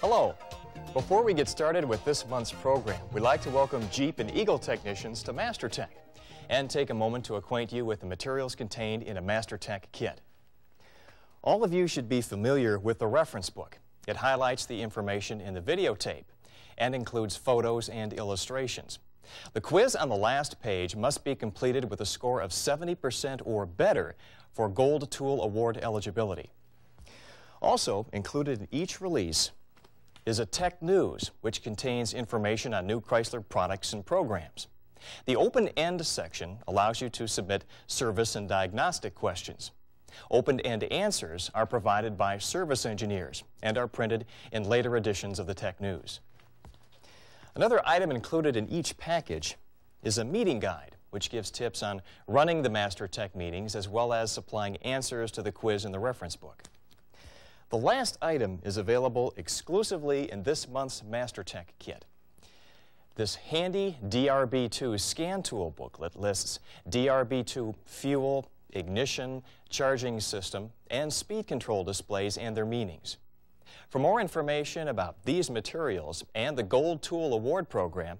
Hello. Before we get started with this month's program, we'd like to welcome Jeep and Eagle technicians to MasterTech and take a moment to acquaint you with the materials contained in a MasterTech kit. All of you should be familiar with the reference book. It highlights the information in the videotape and includes photos and illustrations. The quiz on the last page must be completed with a score of 70% or better for Gold Tool Award eligibility. Also included in each release is a Tech News, which contains information on new Chrysler products and programs. The open-end section allows you to submit service and diagnostic questions. Open-end answers are provided by service engineers and are printed in later editions of the Tech News. Another item included in each package is a meeting guide, which gives tips on running the Master Tech meetings as well as supplying answers to the quiz in the reference book. The last item is available exclusively in this month's MasterTech kit. This handy DRB2 scan tool booklet lists DRB2 fuel, ignition, charging system, and speed control displays and their meanings. For more information about these materials and the Gold Tool Award Program,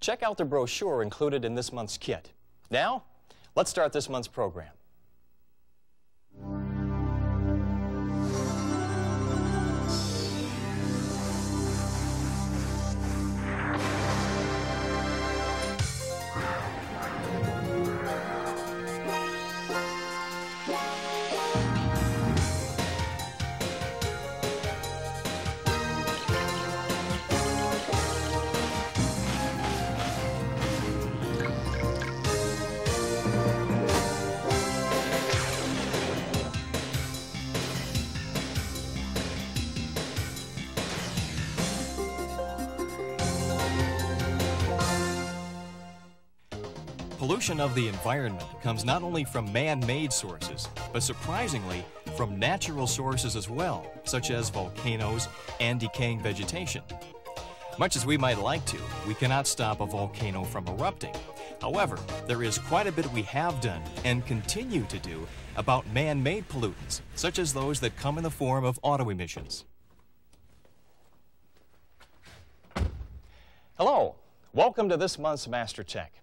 check out the brochure included in this month's kit. Now, let's start this month's program. Pollution of the environment comes not only from man-made sources, but surprisingly, from natural sources as well, such as volcanoes and decaying vegetation. Much as we might like to, we cannot stop a volcano from erupting. However, there is quite a bit we have done and continue to do about man-made pollutants, such as those that come in the form of auto emissions. Hello, welcome to this month's MasterTech.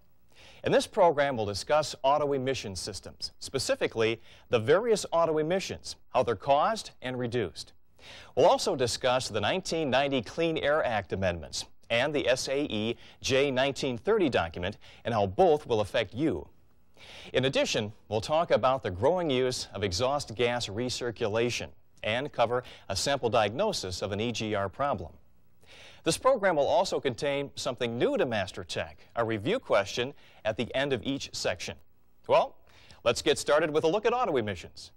In this program, we'll discuss auto emission systems, specifically the various auto emissions, how they're caused and reduced. We'll also discuss the 1990 Clean Air Act amendments and the SAE J1930 document and how both will affect you. In addition, we'll talk about the growing use of exhaust gas recirculation and cover a sample diagnosis of an EGR problem. This program will also contain something new to MasterTech, a review question at the end of each section. Well, let's get started with a look at auto emissions.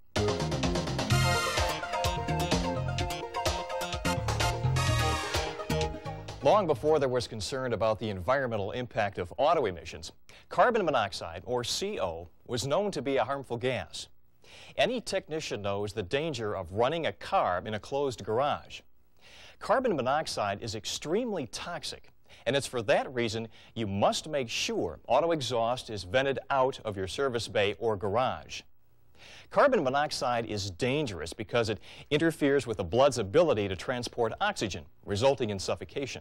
Long before there was concern about the environmental impact of auto emissions, carbon monoxide, or CO, was known to be a harmful gas. Any technician knows the danger of running a car in a closed garage. Carbon monoxide is extremely toxic, and it's for that reason you must make sure auto exhaust is vented out of your service bay or garage. Carbon monoxide is dangerous because it interferes with the blood's ability to transport oxygen, resulting in suffocation.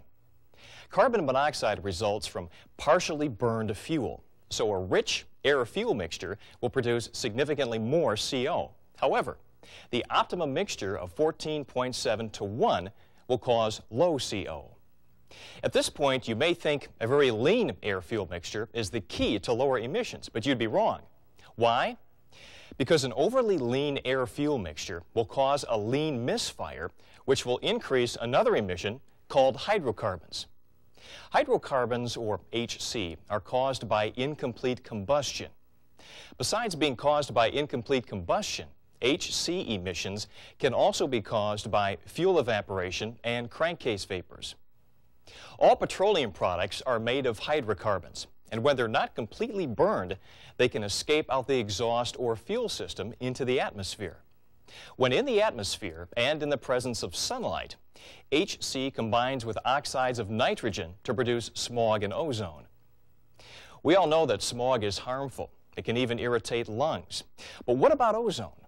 Carbon monoxide results from partially burned fuel, so a rich air-fuel mixture will produce significantly more CO. However, the optimum mixture of 14.7 to 1 will cause low CO. At this point, you may think a very lean air-fuel mixture is the key to lower emissions, but you'd be wrong. Why? Because an overly lean air-fuel mixture will cause a lean misfire, which will increase another emission called hydrocarbons. Hydrocarbons, or HC, are caused by incomplete combustion. Besides being caused by incomplete combustion, HC emissions can also be caused by fuel evaporation and crankcase vapors. All petroleum products are made of hydrocarbons, and when they're not completely burned, they can escape out the exhaust or fuel system into the atmosphere. When in the atmosphere and in the presence of sunlight, HC combines with oxides of nitrogen to produce smog and ozone. We all know that smog is harmful. It can even irritate lungs. But what about ozone?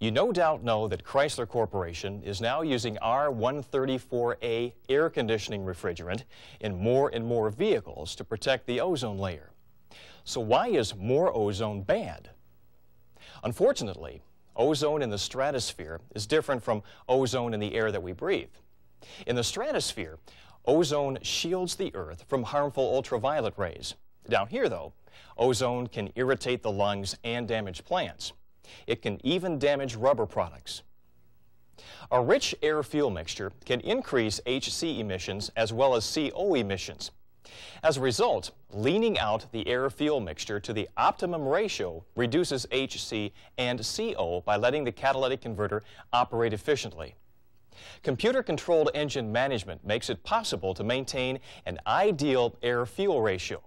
You no doubt know that Chrysler Corporation is now using R134A air conditioning refrigerant in more and more vehicles to protect the ozone layer. So why is more ozone bad? Unfortunately, ozone in the stratosphere is different from ozone in the air that we breathe. In the stratosphere, ozone shields the Earth from harmful ultraviolet rays. Down here, though, ozone can irritate the lungs and damage plants. It can even damage rubber products. A rich air-fuel mixture can increase HC emissions as well as CO emissions. As a result, leaning out the air-fuel mixture to the optimum ratio reduces HC and CO by letting the catalytic converter operate efficiently. Computer-controlled engine management makes it possible to maintain an ideal air-fuel ratio.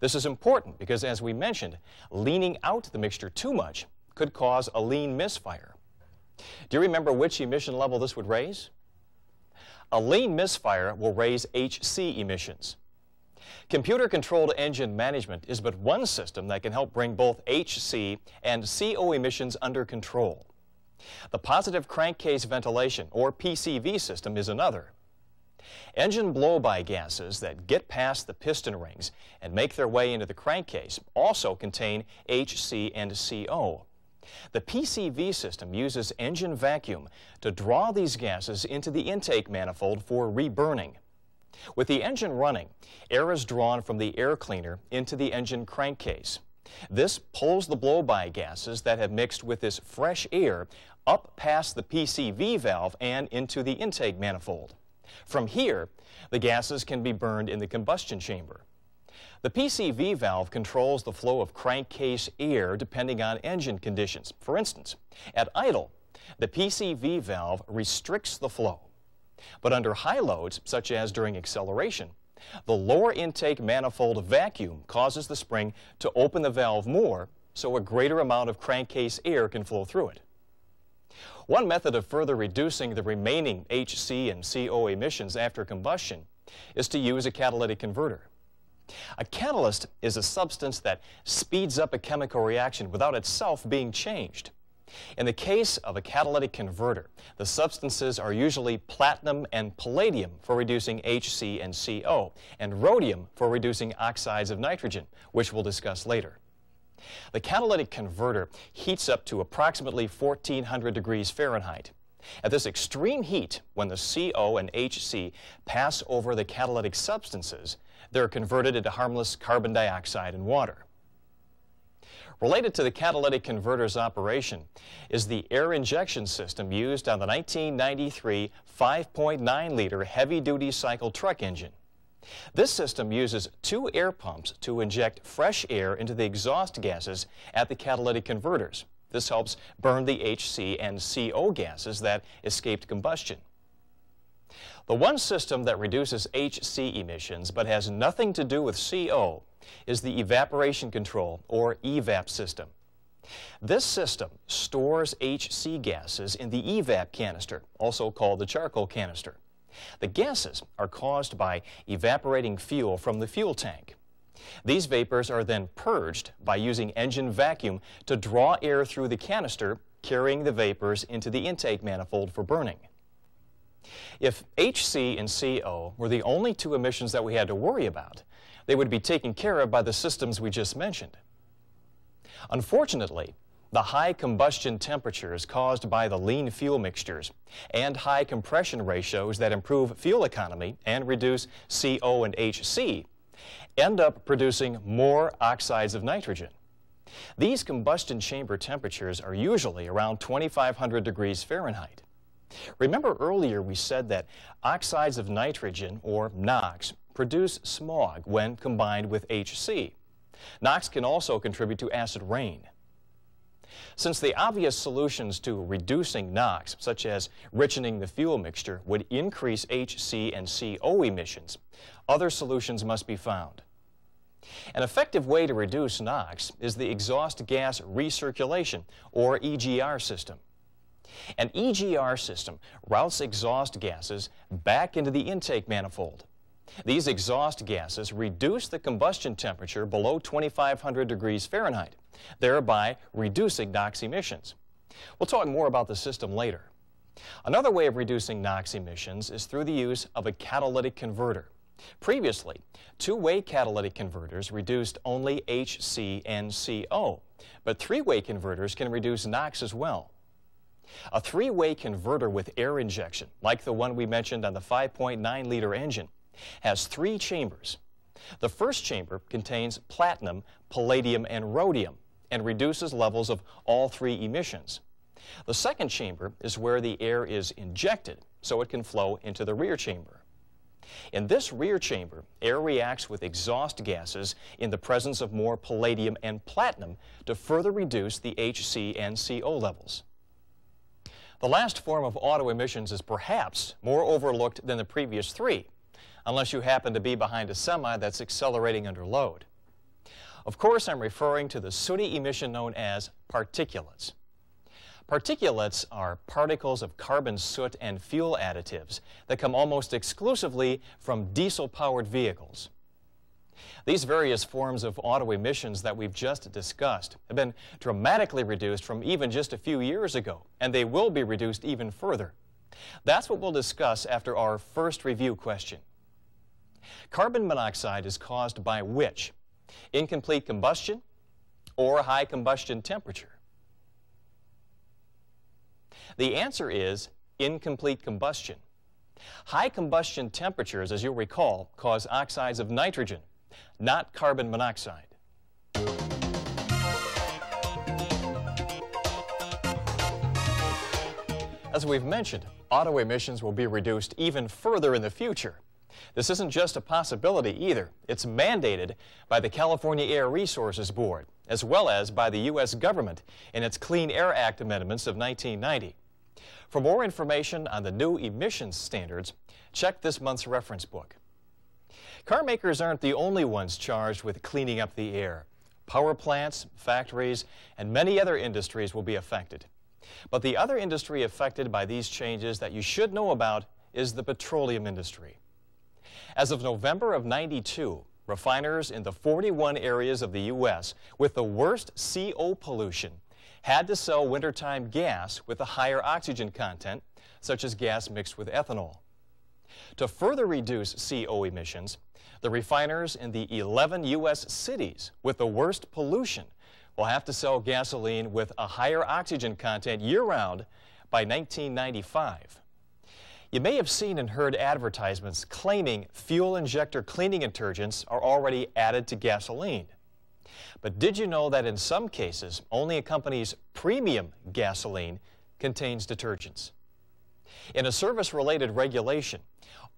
This is important because, as we mentioned, leaning out the mixture too much could cause a lean misfire. Do you remember which emission level this would raise? A lean misfire will raise HC emissions. Computer-controlled engine management is but one system that can help bring both HC and CO emissions under control. The positive crankcase ventilation, or PCV system, is another. Engine blow-by gases that get past the piston rings and make their way into the crankcase also contain HC and CO. The PCV system uses engine vacuum to draw these gases into the intake manifold for reburning. With the engine running, air is drawn from the air cleaner into the engine crankcase. This pulls the blow-by gases that have mixed with this fresh air up past the PCV valve and into the intake manifold. From here, the gases can be burned in the combustion chamber. The PCV valve controls the flow of crankcase air depending on engine conditions. For instance, at idle, the PCV valve restricts the flow. But under high loads, such as during acceleration, the lower intake manifold vacuum causes the spring to open the valve more so a greater amount of crankcase air can flow through it. One method of further reducing the remaining HC and CO emissions after combustion is to use a catalytic converter. A catalyst is a substance that speeds up a chemical reaction without itself being changed. In the case of a catalytic converter, the substances are usually platinum and palladium for reducing HC and CO, and rhodium for reducing oxides of nitrogen, which we'll discuss later. The catalytic converter heats up to approximately 1400 degrees Fahrenheit. At this extreme heat, when the CO and HC pass over the catalytic substances, they're converted into harmless carbon dioxide and water. Related to the catalytic converter's operation is the air injection system used on the 1993 5.9-liter heavy-duty cycle truck engine. This system uses two air pumps to inject fresh air into the exhaust gases at the catalytic converters. This helps burn the HC and CO gases that escaped combustion. The one system that reduces HC emissions but has nothing to do with CO is the evaporation control, or EVAP system. This system stores HC gases in the EVAP canister, also called the charcoal canister. The gases are caused by evaporating fuel from the fuel tank. These vapors are then purged by using engine vacuum to draw air through the canister, carrying the vapors into the intake manifold for burning. If HC and CO were the only two emissions that we had to worry about, they would be taken care of by the systems we just mentioned. Unfortunately, the high combustion temperatures caused by the lean fuel mixtures and high compression ratios that improve fuel economy and reduce CO and HC end up producing more oxides of nitrogen. These combustion chamber temperatures are usually around 2500 degrees Fahrenheit. Remember earlier we said that oxides of nitrogen, or NOx, produce smog when combined with HC. NOx can also contribute to acid rain. Since the obvious solutions to reducing NOx, such as richening the fuel mixture, would increase HC and CO emissions, other solutions must be found. An effective way to reduce NOx is the exhaust gas recirculation, or EGR system. An EGR system routes exhaust gases back into the intake manifold. These exhaust gases reduce the combustion temperature below 2500 degrees Fahrenheit, thereby reducing NOx emissions. We'll talk more about the system later. Another way of reducing NOx emissions is through the use of a catalytic converter. Previously, two-way catalytic converters reduced only HC and CO, but three-way converters can reduce NOx as well. A three-way converter with air injection, like the one we mentioned on the 5.9-liter engine, has three chambers. The first chamber contains platinum, palladium, and rhodium and reduces levels of all three emissions. The second chamber is where the air is injected, so it can flow into the rear chamber. In this rear chamber, air reacts with exhaust gases in the presence of more palladium and platinum to further reduce the HC and CO levels. The last form of auto emissions is perhaps more overlooked than the previous three, unless you happen to be behind a semi that's accelerating under load. Of course, I'm referring to the sooty emission known as particulates. Particulates are particles of carbon soot and fuel additives that come almost exclusively from diesel-powered vehicles. These various forms of auto emissions that we've just discussed have been dramatically reduced from even just a few years ago, and they will be reduced even further. That's what we'll discuss after our first review question. Carbon monoxide is caused by which? Incomplete combustion or high combustion temperature? The answer is incomplete combustion. High combustion temperatures, as you'll recall, cause oxides of nitrogen, not carbon monoxide. As we've mentioned, auto emissions will be reduced even further in the future. This isn't just a possibility either. It's mandated by the California Air Resources Board, as well as by the U.S. government in its Clean Air Act amendments of 1990. For more information on the new emissions standards, check this month's reference book. Car makers aren't the only ones charged with cleaning up the air. Power plants, factories, and many other industries will be affected. But the other industry affected by these changes that you should know about is the petroleum industry. As of November of 92, refiners in the 41 areas of the U.S. with the worst CO pollution had to sell wintertime gas with a higher oxygen content, such as gas mixed with ethanol. To further reduce CO emissions, the refiners in the 11 U.S. cities with the worst pollution will have to sell gasoline with a higher oxygen content year-round by 1995. You may have seen and heard advertisements claiming fuel injector cleaning detergents are already added to gasoline. But did you know that in some cases, only a company's premium gasoline contains detergents? In a service-related regulation,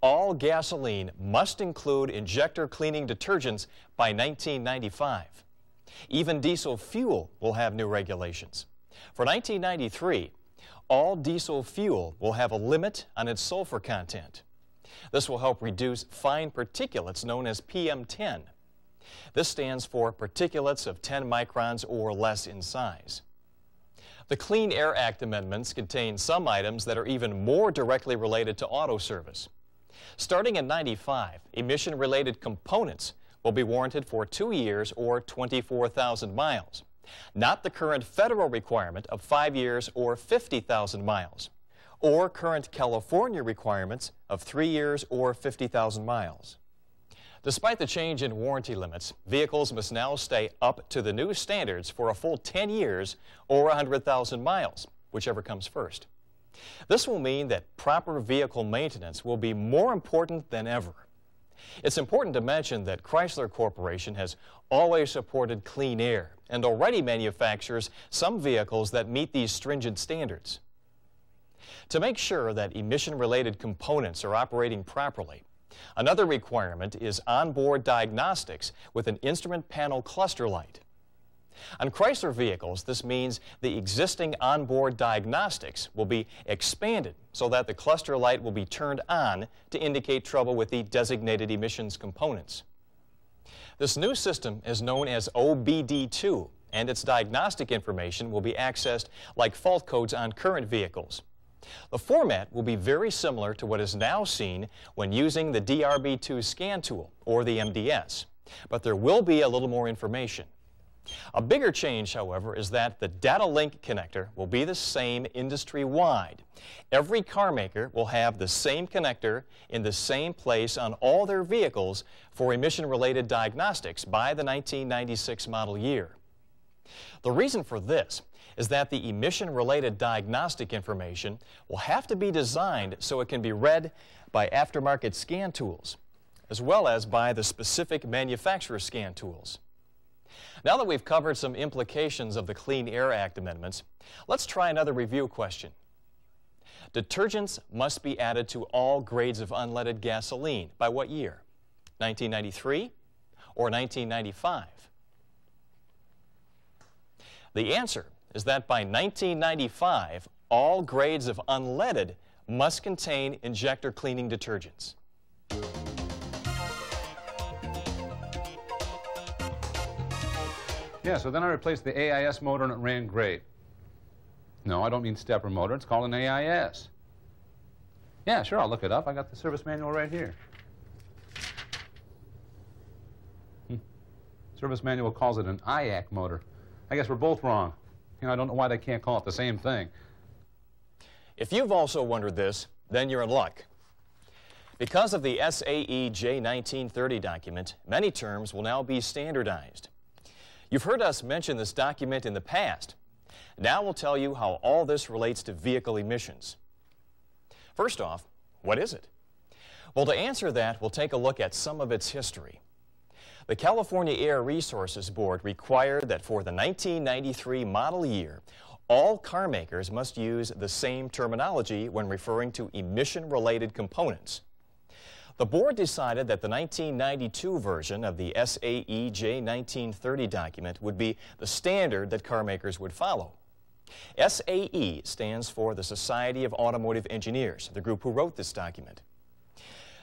all gasoline must include injector cleaning detergents by 1995. Even diesel fuel will have new regulations. For 1993, all diesel fuel will have a limit on its sulfur content. This will help reduce fine particulates known as PM10. This stands for particulates of 10 microns or less in size. The Clean Air Act amendments contain some items that are even more directly related to auto service. Starting in 95, emission-related components will be warranted for two years or 24,000 miles not the current federal requirement of five years or 50,000 miles, or current California requirements of three years or 50,000 miles. Despite the change in warranty limits, vehicles must now stay up to the new standards for a full 10 years or 100,000 miles, whichever comes first. This will mean that proper vehicle maintenance will be more important than ever. It's important to mention that Chrysler Corporation has always supported clean air and already manufactures some vehicles that meet these stringent standards. To make sure that emission-related components are operating properly, another requirement is onboard diagnostics with an instrument panel cluster light. On Chrysler vehicles, this means the existing onboard diagnostics will be expanded so that the cluster light will be turned on to indicate trouble with the designated emissions components. This new system is known as OBD2, and its diagnostic information will be accessed like fault codes on current vehicles. The format will be very similar to what is now seen when using the DRB2 scan tool, or the MDS, but there will be a little more information. A bigger change, however, is that the data link connector will be the same industry-wide. Every car maker will have the same connector in the same place on all their vehicles for emission-related diagnostics by the 1996 model year. The reason for this is that the emission-related diagnostic information will have to be designed so it can be read by aftermarket scan tools, as well as by the specific manufacturer scan tools. Now that we've covered some implications of the Clean Air Act amendments, let's try another review question. Detergents must be added to all grades of unleaded gasoline by what year? 1993 or 1995? The answer is that by 1995, all grades of unleaded must contain injector cleaning detergents. Yeah, so then I replaced the AIS motor and it ran great. No, I don't mean stepper motor. It's called an AIS. Yeah, sure, I'll look it up. I got the service manual right here. Hmm. Service manual calls it an IAC motor. I guess we're both wrong. You know, I don't know why they can't call it the same thing. If you've also wondered this, then you're in luck. Because of the SAE J1930 document, many terms will now be standardized. You've heard us mention this document in the past. Now we'll tell you how all this relates to vehicle emissions. First off, what is it? Well, to answer that, we'll take a look at some of its history. The California Air Resources Board required that for the 1993 model year, all car makers must use the same terminology when referring to emission-related components. The board decided that the 1992 version of the SAE J1930 document would be the standard that car makers would follow. SAE stands for the Society of Automotive Engineers, the group who wrote this document.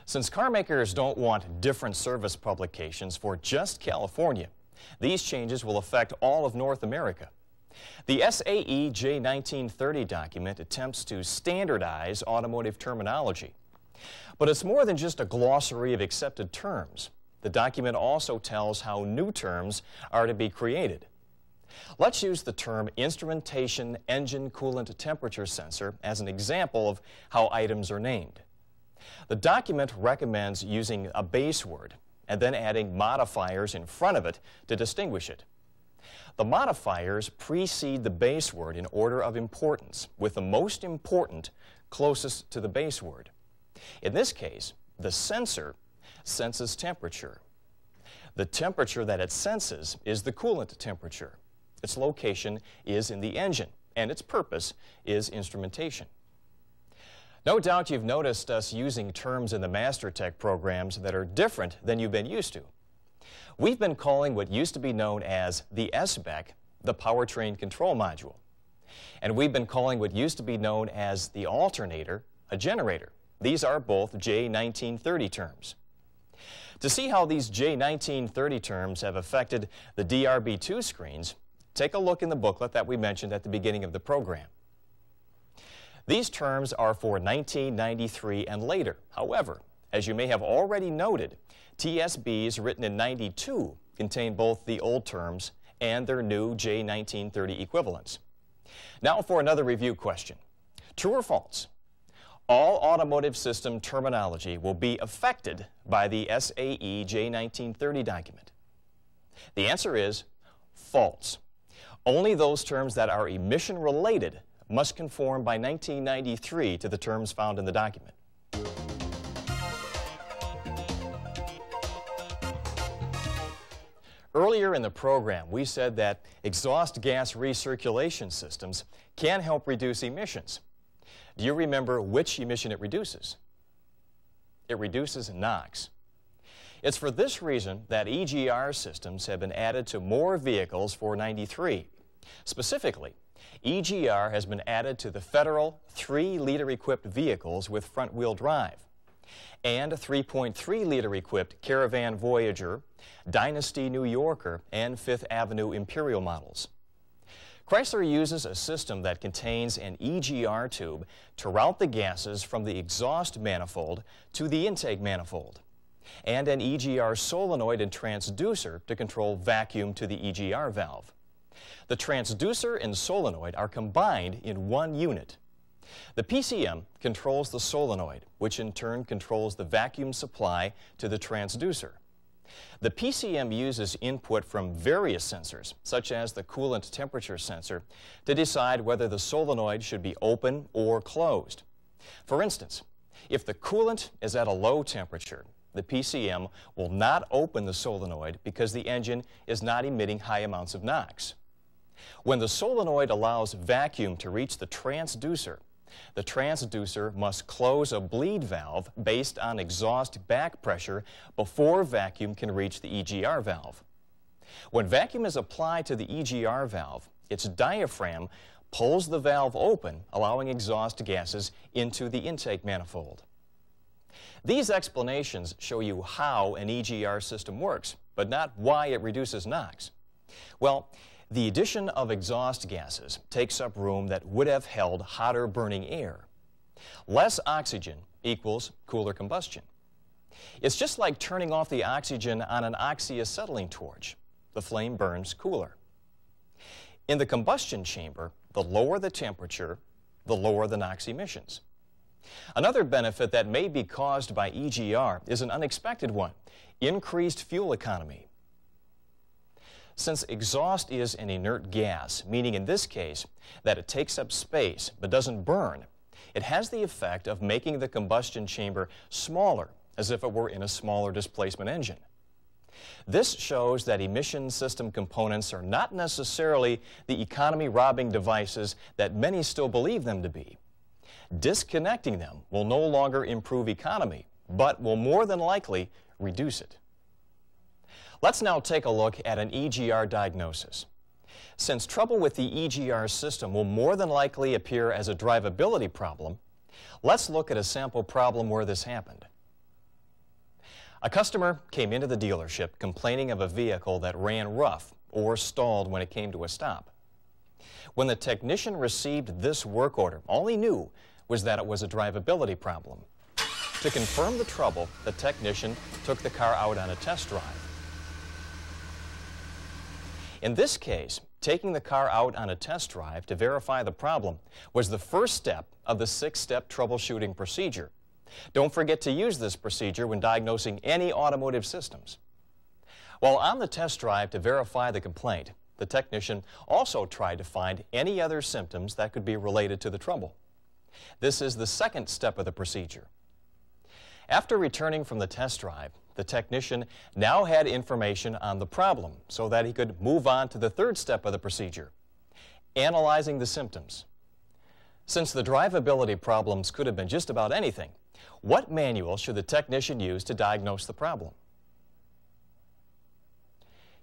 Since car makers don't want different service publications for just California, these changes will affect all of North America. The SAE J1930 document attempts to standardize automotive terminology. But it's more than just a glossary of accepted terms. The document also tells how new terms are to be created. Let's use the term instrumentation engine coolant temperature sensor as an example of how items are named. The document recommends using a base word and then adding modifiers in front of it to distinguish it. The modifiers precede the base word in order of importance, with the most important closest to the base word. In this case, the sensor senses temperature. The temperature that it senses is the coolant temperature. Its location is in the engine, and its purpose is instrumentation. No doubt you've noticed us using terms in the MasterTech programs that are different than you've been used to. We've been calling what used to be known as the SBEC the Powertrain Control Module. And we've been calling what used to be known as the alternator a generator. These are both J1930 terms. To see how these J1930 terms have affected the DRB2 screens, take a look in the booklet that we mentioned at the beginning of the program. These terms are for 1993 and later. However, as you may have already noted, TSBs written in 92 contain both the old terms and their new J1930 equivalents. Now for another review question. True or false? All automotive system terminology will be affected by the SAE J1930 document. The answer is false. Only those terms that are emission related must conform by 1993 to the terms found in the document. Earlier in the program, we said that exhaust gas recirculation systems can help reduce emissions. Do you remember which emission it reduces? It reduces NOx. It's for this reason that EGR systems have been added to more vehicles for 93. Specifically, EGR has been added to the federal 3-liter equipped vehicles with front-wheel drive and 3.3-liter equipped Caravan Voyager, Dynasty New Yorker, and Fifth Avenue Imperial models. Chrysler uses a system that contains an EGR tube to route the gases from the exhaust manifold to the intake manifold. and an EGR solenoid and transducer to control vacuum to the EGR valve. The transducer and solenoid are combined in one unit. The PCM controls the solenoid, which in turn controls the vacuum supply to the transducer. The PCM uses input from various sensors, such as the coolant temperature sensor, to decide whether the solenoid should be open or closed. For instance, if the coolant is at a low temperature, the PCM will not open the solenoid because the engine is not emitting high amounts of NOx. When the solenoid allows vacuum to reach the transducer, the transducer must close a bleed valve based on exhaust back pressure before vacuum can reach the EGR valve. When vacuum is applied to the EGR valve, its diaphragm pulls the valve open, allowing exhaust gases into the intake manifold. These explanations show you how an EGR system works, but not why it reduces NOx. Well, the addition of exhaust gases takes up room that would have held hotter burning air. Less oxygen equals cooler combustion. It's just like turning off the oxygen on an oxyacetylene torch. The flame burns cooler. In the combustion chamber, the lower the temperature, the lower the NOx emissions. Another benefit that may be caused by EGR is an unexpected one, increased fuel economy. Since exhaust is an inert gas, meaning in this case that it takes up space but doesn't burn, it has the effect of making the combustion chamber smaller, as if it were in a smaller displacement engine. This shows that emission system components are not necessarily the economy robbing devices that many still believe them to be. Disconnecting them will no longer improve economy, but will more than likely reduce it. Let's now take a look at an EGR diagnosis. Since trouble with the EGR system will more than likely appear as a drivability problem, let's look at a sample problem where this happened. A customer came into the dealership complaining of a vehicle that ran rough or stalled when it came to a stop. When the technician received this work order, all he knew was that it was a drivability problem. To confirm the trouble, the technician took the car out on a test drive. In this case, taking the car out on a test drive to verify the problem was the first step of the six-step troubleshooting procedure. Don't forget to use this procedure when diagnosing any automotive systems. While on the test drive to verify the complaint, the technician also tried to find any other symptoms that could be related to the trouble. This is the second step of the procedure. After returning from the test drive, the technician now had information on the problem so that he could move on to the third step of the procedure, analyzing the symptoms. Since the drivability problems could have been just about anything, what manual should the technician use to diagnose the problem?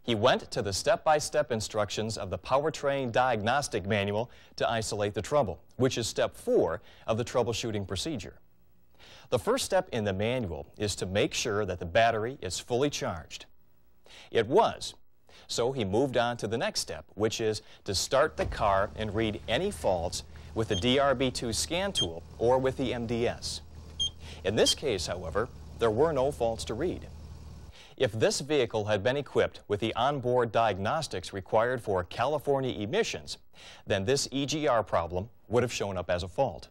He went to the step-by-step -step instructions of the Powertrain Diagnostic Manual to isolate the trouble, which is step four of the troubleshooting procedure. The first step in the manual is to make sure that the battery is fully charged. It was, so he moved on to the next step, which is to start the car and read any faults with the DRB2 scan tool or with the MDS. In this case, however, there were no faults to read. If this vehicle had been equipped with the onboard diagnostics required for California emissions, then this EGR problem would have shown up as a fault.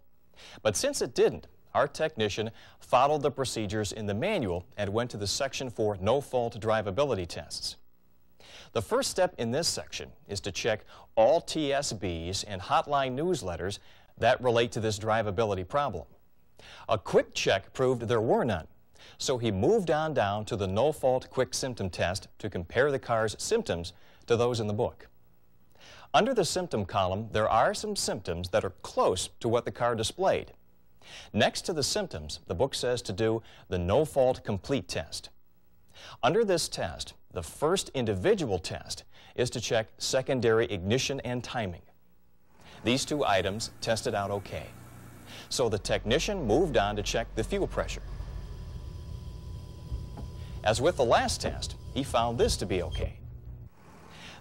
But since it didn't, our technician followed the procedures in the manual and went to the section for no-fault drivability tests. The first step in this section is to check all TSBs and hotline newsletters that relate to this drivability problem. A quick check proved there were none, so he moved on down to the no-fault quick symptom test to compare the car's symptoms to those in the book. Under the symptom column, there are some symptoms that are close to what the car displayed. Next to the symptoms, the book says to do the no-fault complete test. Under this test, the first individual test is to check secondary ignition and timing. These two items tested out okay. So the technician moved on to check the fuel pressure. As with the last test, he found this to be okay.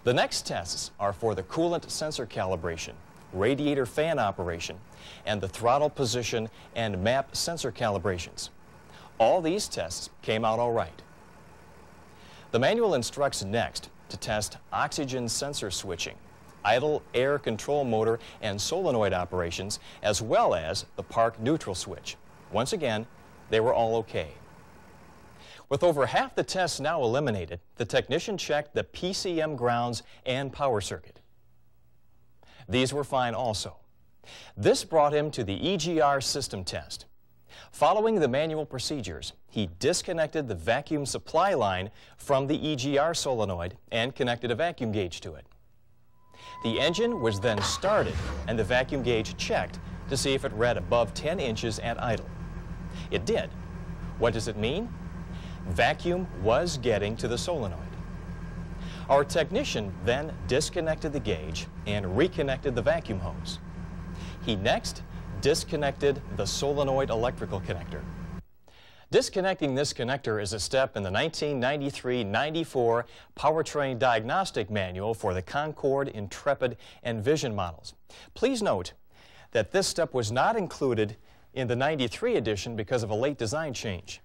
The next tests are for the coolant sensor calibration radiator fan operation, and the throttle position and map sensor calibrations. All these tests came out all right. The manual instructs next to test oxygen sensor switching, idle air control motor and solenoid operations, as well as the park neutral switch. Once again, they were all okay. With over half the tests now eliminated, the technician checked the PCM grounds and power circuit. These were fine also. This brought him to the EGR system test. Following the manual procedures, he disconnected the vacuum supply line from the EGR solenoid and connected a vacuum gauge to it. The engine was then started and the vacuum gauge checked to see if it read above 10 inches at idle. It did. What does it mean? Vacuum was getting to the solenoid. Our technician then disconnected the gauge and reconnected the vacuum hose. He next disconnected the solenoid electrical connector. Disconnecting this connector is a step in the 1993-94 Powertrain Diagnostic Manual for the Concorde, Intrepid, and Vision models. Please note that this step was not included in the 93 edition because of a late design change.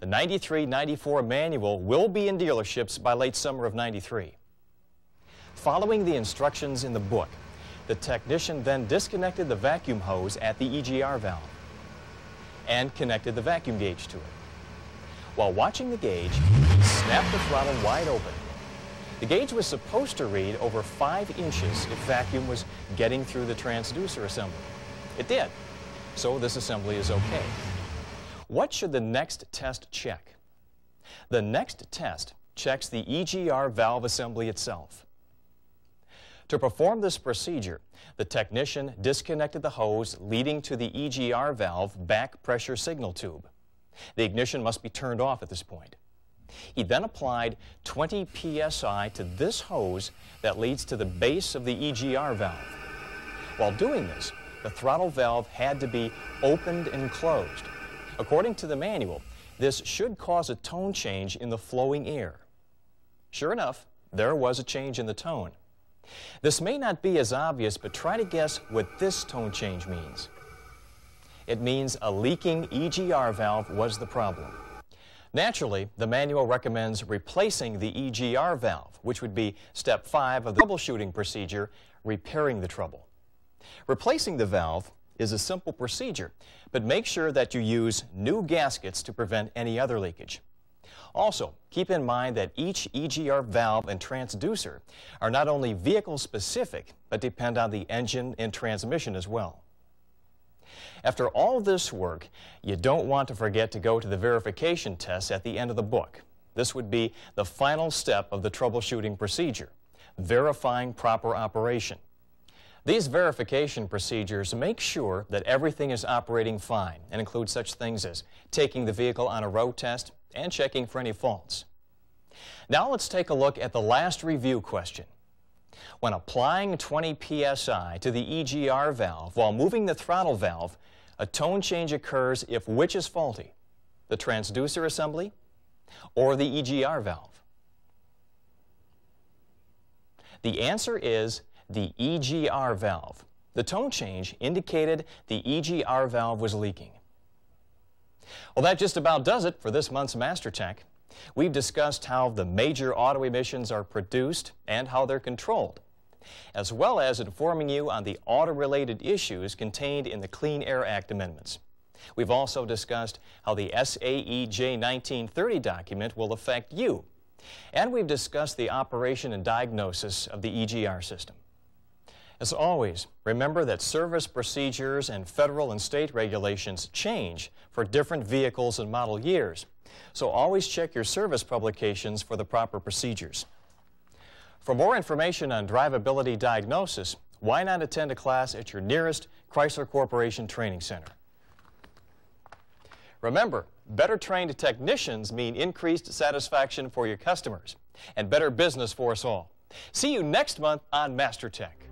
The 93-94 manual will be in dealerships by late summer of 93. Following the instructions in the book, the technician then disconnected the vacuum hose at the EGR valve and connected the vacuum gauge to it. While watching the gauge, he snapped the throttle wide open. The gauge was supposed to read over 5 inches if vacuum was getting through the transducer assembly. It did, so this assembly is okay. What should the next test check? The next test checks the EGR valve assembly itself. To perform this procedure, the technician disconnected the hose leading to the EGR valve back pressure signal tube. The ignition must be turned off at this point. He then applied 20 psi to this hose that leads to the base of the EGR valve. While doing this, the throttle valve had to be opened and closed. According to the manual, this should cause a tone change in the flowing air. Sure enough, there was a change in the tone. This may not be as obvious, but try to guess what this tone change means. It means a leaking EGR valve was the problem. Naturally, the manual recommends replacing the EGR valve, which would be step five of the troubleshooting procedure, repairing the trouble. Replacing the valve is a simple procedure, but make sure that you use new gaskets to prevent any other leakage. Also, keep in mind that each EGR valve and transducer are not only vehicle specific, but depend on the engine and transmission as well. After all this work, you don't want to forget to go to the verification test at the end of the book. This would be the final step of the troubleshooting procedure, verifying proper operation. These verification procedures make sure that everything is operating fine and include such things as taking the vehicle on a road test and checking for any faults. Now let's take a look at the last review question. When applying 20 psi to the EGR valve while moving the throttle valve, a tone change occurs if which is faulty, the transducer assembly or the EGR valve? The answer is the EGR valve. The tone change indicated the EGR valve was leaking. Well, that just about does it for this month's Master Tech. We've discussed how the major auto emissions are produced and how they're controlled, as well as informing you on the auto-related issues contained in the Clean Air Act amendments. We've also discussed how the SAE J1930 document will affect you, and we've discussed the operation and diagnosis of the EGR system. As always, remember that service procedures and federal and state regulations change for different vehicles and model years, so always check your service publications for the proper procedures. For more information on drivability diagnosis, why not attend a class at your nearest Chrysler Corporation Training Center? Remember, better trained technicians mean increased satisfaction for your customers and better business for us all. See you next month on Master Tech.